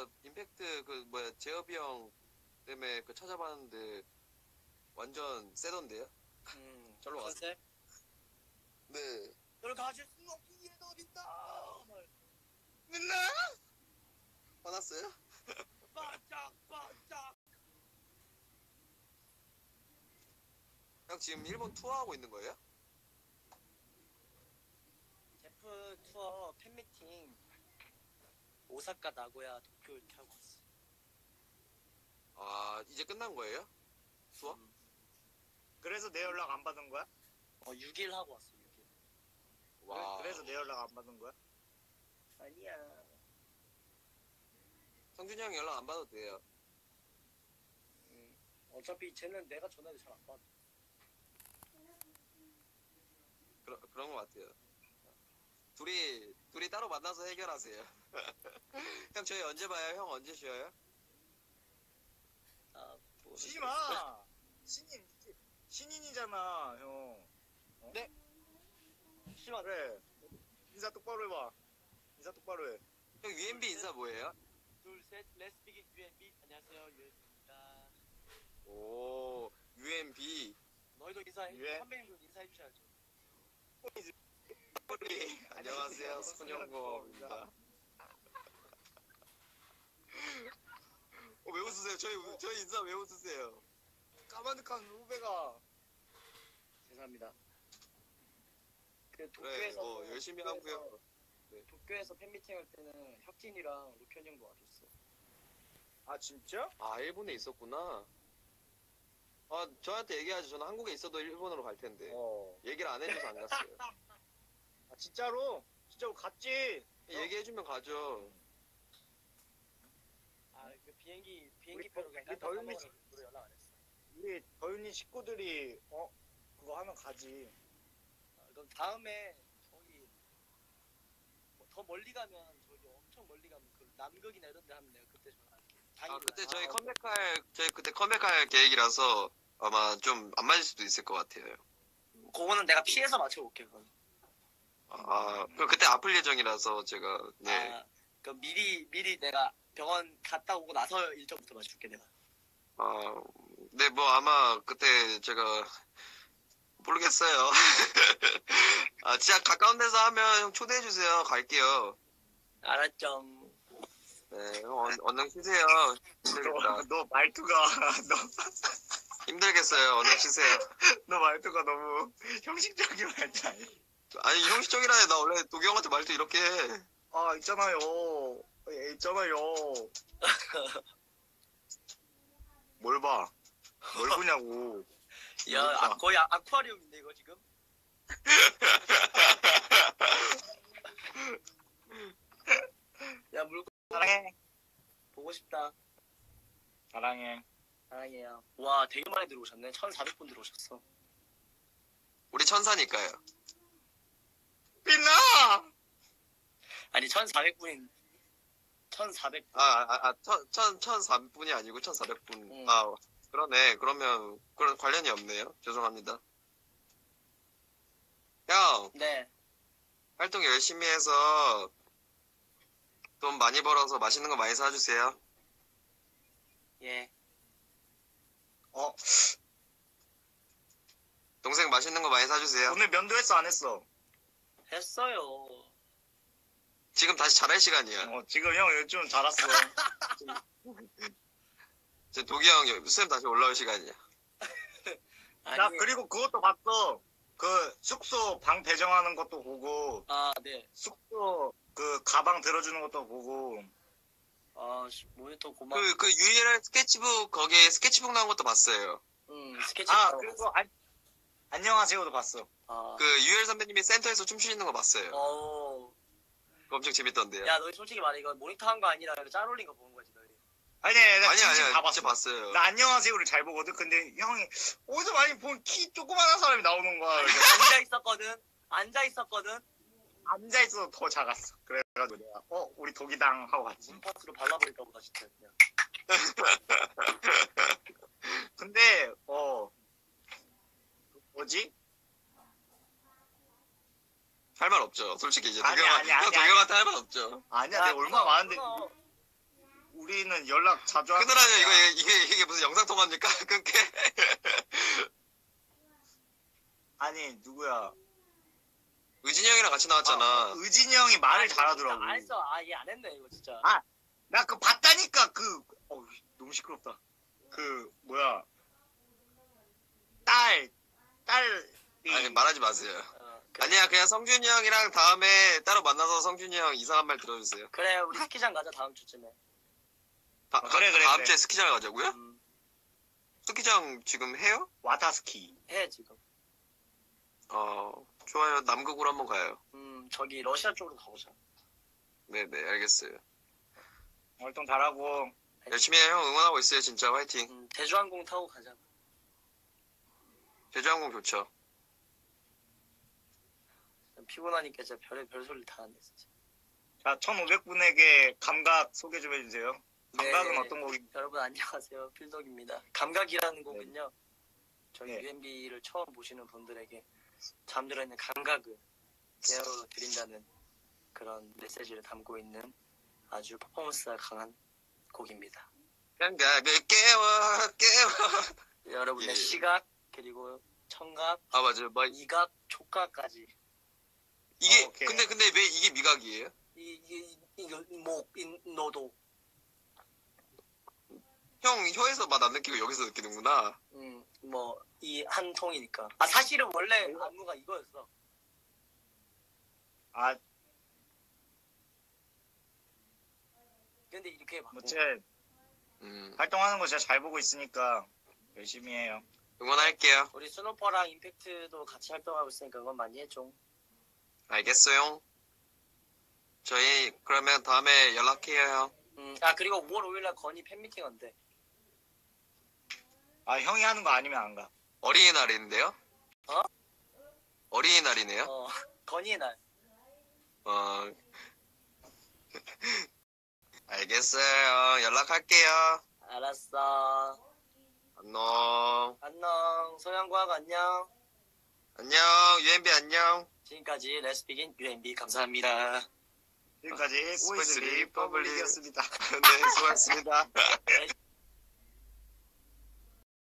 저 임팩트 그 뭐야 제어비 형 때문에 그 찾아봤는데 완전 세던데요? 음, 절로 가세요. 컨셉? 네. 널 가질 수 없기 얘도 어딨다. 맨날 화났어요? 반짝 반짝. 형 지금 일본 투어하고 있는 거예요? 제프 투어 팬미팅 오사카 나고야 도쿄 이렇게 하고 왔어. 아 이제 끝난 거예요? 투어? 음. 그래서 내 연락 안 받은 거야? 어 6일 하고 왔어 6일. 와. 그래서 내 연락 안 받은 거야? 아니야. 성준이 형 연락 안 받아도 돼요. 음, 어차피 쟤는 내가 전화해도 잘안 받아. 그러, 그런 것 같아요. 둘이 둘이 따로 만나서 해결하세요. 형 저희 언제 봐요? 형 언제 쉬어요? 아, 뭐, 쉬지 마. 신인 신인이잖아, 형. 네. 심한. 그래. 인사 똑바로 해봐. 인사 똑바로 해. 형 UMB 인사 뭐예요? 둘, 셋, 비긴 UMB. 안녕하세요, UMB입니다. 오 UMB. 너희도 인사해. 예. 선배님도 인사해 주셔야죠. 안녕하세요 손영범입니다. 어, 왜 웃으세요? 저희 우- 저희 인사 왜 웃으세요? 까마득한 후배가 죄송합니다. 그 그래, 도쿄에서 어, 열심히 하고요. 도쿄에서 팬미팅 할 때는 혁진이랑 로현 형도 와줬어. 아 진짜? 아 일본에 있었구나. 아 저한테 얘기하죠. 저는 한국에 있어도 일본으로 갈 텐데 어. 얘기를 안 해줘서 안 갔어요. 아 진짜로? 진짜로 갔지. 얘기해주면 가죠. 아, 그 비행기 비행기 우리 표로 더- 우리 연락 안 했어. 우리 더윤이 식구들이 어 그거 하면 가지. 아, 그럼 다음에 저기 뭐더 멀리 가면 저기 엄청 멀리 가면 그 남극이나 이런 데 하면 내가 그때 전화할게. 아 당일날. 그때 저희 아, 컴백할 저희 그때 컴백할 계획이라서 아마 좀 안 맞을 수도 있을 것 같아요. 그거는 내가 피해서 맞춰볼게 그건. 아 그- 그때 아플 예정이라서 제가 네. 아, 그 미리 미리 내가 병원 갔다 오고 나서 일정부터 맞출게 내가. 아, 네, 뭐 아마 그때 제가 모르겠어요. 아, 진짜 가까운 데서 하면 형 초대해 주세요. 갈게요. 알았죠. 네, 형 얼- 얼른 쉬세요. 힘들겠다. 너, 너 말투가 너, 힘들겠어요. 얼른 쉬세요. 너 말투가 너무 형식적인 말투 아니야? 아니 형식적이라 해. 나 원래 도기 형한테 말도 이렇게 해. 아 있잖아요. 예, 있잖아요. 뭘 봐? 뭘 보냐고. 야, 그러니까. 아, 거의 아, 아쿠아리움인데 이거 지금. 야 물고 사랑해. 보고 싶다. 사랑해. 사랑해요. 와 되게 많이 들어오셨네. 1,400분 들어오셨어. 우리 천사니까요. 빛나. 아니 1,400분인 1,400분. 아, 아, 아, 천, 천, 천삼 분이 아니고 천사백 분. 음. 아, 그러네. 그러면 그런 관련이 없네요. 죄송합니다. 형, 네. 활동 열심히 해서 돈 많이 벌어서 맛있는 거 많이 사주세요. 예. 어 동생 맛있는 거 많이 사주세요. 오늘 면도했어 안 했어? 했어요. 지금 다시 잘할 시간이야. 어 지금 형 요즘 잘았어. 이제 도기 형 수염 다시 올라올 시간이야. 나 아니, 그리고 그것도 봤어. 그 숙소 방 배정하는 것도 보고 아 네. 숙소 그 가방 들어주는 것도 보고 아 씨, 모니터 고마워. 그, 그 URL 스케치북, 거기에 스케치북 나온 것도 봤어요. 음 스케치. 아 그리고 안, 안녕하세요도 봤어. 아. 그 UL 선배님이 센터에서 춤추시는 거 봤어요. 어. 그거 엄청 재밌던데요. 야 너희 솔직히 말해 이거 모니터 한 거 아니라 짤 올린 거 보는 거지 너희. 아니 나 아니, 진심 아니, 다 아니, 봤어. 진짜 봤어요. 나 안녕하세요를 잘 보거든. 근데 형이 어디서 많이 본 키 조그만한 사람이 나오는 거야. 앉아 있었거든. 앉아 있었거든. 앉아 있어도 더 작았어. 그래가지고 내가 어 우리 독이당 하고 갔지. 문파스로 발라버릴까 보다 진짜 그냥. 근데 어 뭐지? 할 말 없죠. 솔직히 이제 아니, 도경, 아니, 아니, 형 도경한테 할 말 없죠. 아니야 야, 내가 얼마 끊어, 많은데 끊어. 우리는 연락 자주 하는 그들아요 이거. 이게 이게 무슨 영상 통화입니까? 끊게. 아니 누구야 의진이 형이랑 같이 나왔잖아. 의진이 형이 말을 잘하더라고 안 했어. 아, 얘 안 했네, 이거 진짜. 아, 나 그거 봤다니까 그 어우 너무 시끄럽다 그 뭐야 딸 딸이 아니 말하지 마세요. 어, 그래. 아니야 그냥 성준이 형이랑 다음에 따로 만나서 성준이 형 이상한 말 들어주세요. 그래, 우리 스키장 가자, 다음 주쯤에. 다, 아, 그래, 그래, 다음 그래. 주에 스키장 가자고요? 음, 스키장 지금 해요? 와타스키 해, 지금. 어 좋아요 남극으로 한번 가요. 음, 저기 러시아 쪽으로 가보자. 네네 알겠어요. 활동 잘하고 열심히 해요 형 응원하고 있어요 진짜 화이팅. 음, 대주항공 타고 가자. 제주항공 좋죠. 피곤하니까 진짜 별의 별 소리를 다 하네, 진짜. 자 1500분에게 감각 소개 좀 해주세요 감각은 네. 어떤 곡이 여러분 안녕하세요 필덕입니다 감각이라는 곡은요 저희 네. UMB를 처음 보시는 분들에게 잠들어 있는 감각을 깨워드린다는 그런 메시지를 담고 있는 아주 퍼포먼스가 강한 곡입니다 감각을 깨워 깨워. 여러분의 예. 시각 그리고 청각 아 맞아요. 뭐 이각 촉각까지. 이게 어, 오케이. 근데 근데 왜 이게 미각이에요? 이, 이, 이, 목, 이, 노도. 형 혀에서 맛 안 느끼고 여기서 느끼는구나. 음, 뭐 이 한 통이니까. 아 사실은 원래 안무가 이거였어. 아. 근데 이렇게 바꾸고 뭐제 음. 활동하는 거 진짜 잘 보고 있으니까 열심히 해요 응원할게요. 우리 스노퍼랑 임팩트도 같이 활동하고 있으니까 그건 많이 해줘. 알겠어요. 저희 그러면 다음에 연락해요 형. 음, 아 그리고 5월 5일날 건이 팬미팅 한대. 아 형이 하는 거 아니면 안 가 어린이날인데요? 어? 어린이날이네요. 어, 건이의 날. 어. 알겠어요. 연락할게요. 알았어. 안녕. 안녕. 소양과학 안녕. 안녕. UMB 안녕. 지금까지 레스피긴 UMB 감사합니다. 지금까지 스포츠 보이즈 리퍼블릭. 리퍼블릭이었습니다 네, 수고하셨습니다. 네,